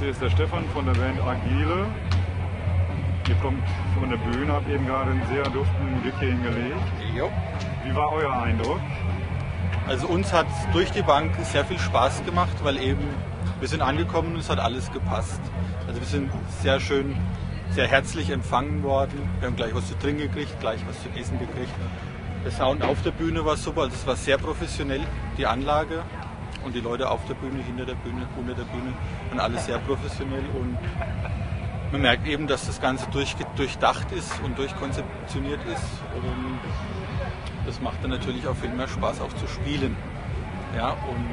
Hier ist der Stefan von der Band Agile. Ihr kommt von der Bühne, habt eben gerade einen sehr duftenden Gig hier hingelegt. Jo. Wie war euer Eindruck? Also uns hat durch die Bank sehr viel Spaß gemacht, weil eben wir sind angekommen und es hat alles gepasst. Also wir sind sehr schön, sehr herzlich empfangen worden. Wir haben gleich was zu trinken gekriegt, gleich was zu essen gekriegt. Der Sound auf der Bühne war super, also es war sehr professionell, die Anlage und die Leute auf der Bühne, hinter der Bühne, unter der Bühne waren alles sehr professionell und man merkt eben, dass das Ganze durch, durchdacht ist und durchkonzeptioniert ist und das macht dann natürlich auch viel mehr Spaß auch zu spielen. Ja, und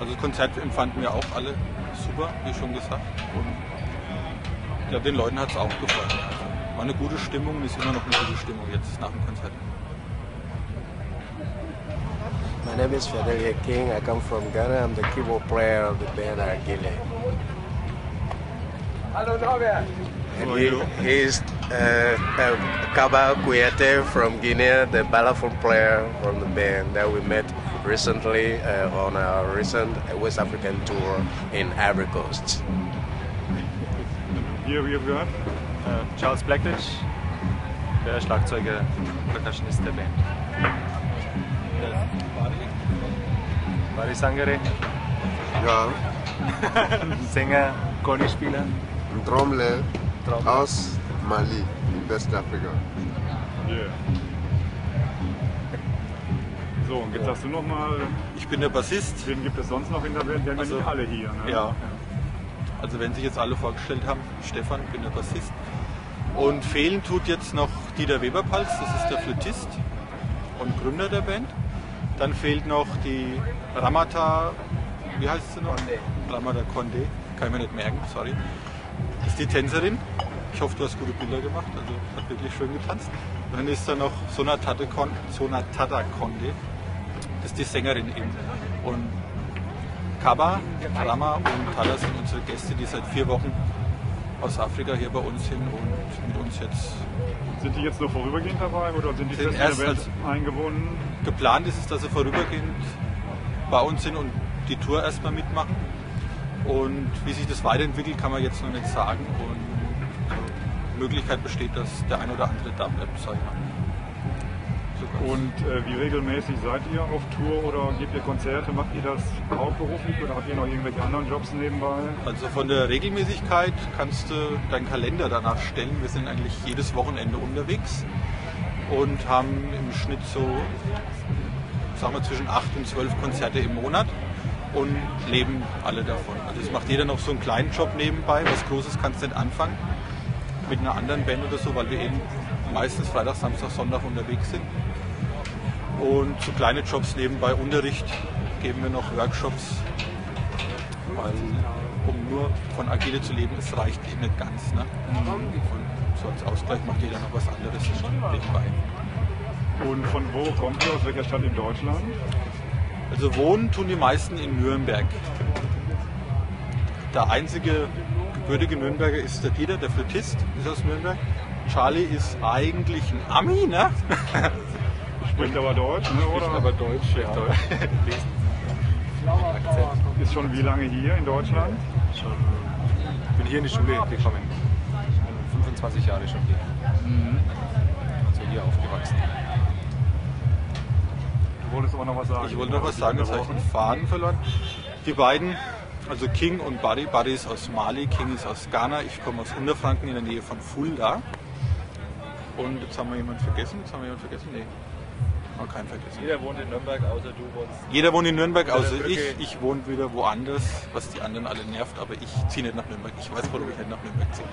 also das Konzert empfanden wir auch alle super, wie schon gesagt. Und ich glaube, den Leuten hat es auch gefallen. Also, war eine gute Stimmung, ist immer noch eine gute Stimmung jetzt nach dem Konzert. My name is Fidelia King. I come from Ghana. I'm the keyboard player of the band Argile. And he, he's uh, uh, Kaba Kuyate from Guinea, the balafon player from the band that we met recently uh, on our recent West African tour in Ivory Coast. Hier, wie gehört? Äh, Charles Blackledge, der Schlagzeuger, Percussionist der Band. Bari Sangare, Ja, Sänger, Corny-Spieler. ein Trommler aus Mali, in Westafrika. Yeah. So, und jetzt sagst du nochmal, Ich bin der Bassist. wen gibt es sonst noch in der Band? Ja Also, nicht alle hier. Ne? Ja. Also wenn sich jetzt alle vorgestellt haben, Stefan, ich bin der Bassist. Und fehlen tut jetzt noch Dieter Weberpals, das ist der Flötist und Gründer der Band. Dann fehlt noch die Ramata, wie heißt sie noch? Ramata Conde, kann ich mir nicht merken, sorry. Das ist die Tänzerin. Ich hoffe, du hast gute Bilder gemacht, also hat wirklich schön getanzt. Und dann ist da noch Sonatata Con- Sonatata Conde, das ist die Sängerin eben. Und Kaba, Rama und Tala sind unsere Gäste, die seit vier Wochen aus Afrika hier bei uns sind und mit uns jetzt Sind die jetzt nur vorübergehend dabei oder sind die Sind fest in erst der als- eingebunden? geplant ist es, dass sie vorübergehend bei uns sind und die Tour erstmal mitmachen. Und wie sich das weiterentwickelt, kann man jetzt noch nicht sagen. Und die Möglichkeit besteht, dass der ein oder andere da bleibt, sag ich mal. Und äh, wie regelmäßig seid ihr auf Tour oder gebt ihr Konzerte? Macht ihr das hauptberuflich oder habt ihr noch irgendwelche anderen Jobs nebenbei? Also von der Regelmäßigkeit kannst du deinen Kalender danach stellen. Wir sind eigentlich jedes Wochenende unterwegs und haben im Schnitt so, sagen wir, zwischen 8 und 12 Konzerte im Monat und leben alle davon. Also es macht jeder noch so einen kleinen Job nebenbei. Was Großes kannst du nicht anfangen mit einer anderen Band oder so, weil wir eben meistens Freitag, Samstag, Sonntag unterwegs sind. Und so kleine Jobs nebenbei, Unterricht geben wir noch Workshops, weil um nur von Agile zu leben, es reicht eben nicht ganz. Ne? Und so als Ausgleich macht jeder noch was anderes nebenbei. Und von wo kommt ihr? Aus welcher Stadt in Deutschland? Also wohnen tun die meisten in Nürnberg. Der einzige gebürtige Nürnberger ist der Dieter, der Flötist, ist aus Nürnberg. Charlie ist eigentlich ein Ami, ne? Spricht aber Deutsch, ne? Spricht oder? aber Deutsch, ja. Ist schon wie lange hier in Deutschland? Schon, ich bin hier in die Schule gekommen. Ich bin 25 Jahre schon hier. Also hier aufgewachsen. Du wolltest aber noch was sagen. Ich wollte noch was sagen, jetzt habe ich den Faden verloren. Die beiden, also King und Barry. Barry ist aus Mali, King ist aus Ghana. Ich komme aus Unterfranken in der Nähe von Fulda. Und jetzt haben wir jemanden vergessen. Jetzt haben wir jemanden vergessen? Nee. Haben wir keinen vergessen. Jeder wohnt in Nürnberg, außer du wohnst. Jeder wohnt in Nürnberg, außer ich. Ich wohne wieder woanders, was die anderen alle nervt, aber ich ziehe nicht nach Nürnberg. Ich weiß, warum ich nicht nach Nürnberg ziehe.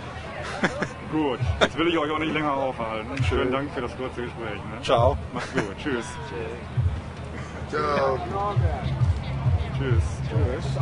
Gut, jetzt will ich euch auch nicht länger aufhalten. Schönen Dank für das kurze Gespräch. Ne? Ciao. Macht's gut. Tschüss. Ciao. Tschüss. Das ist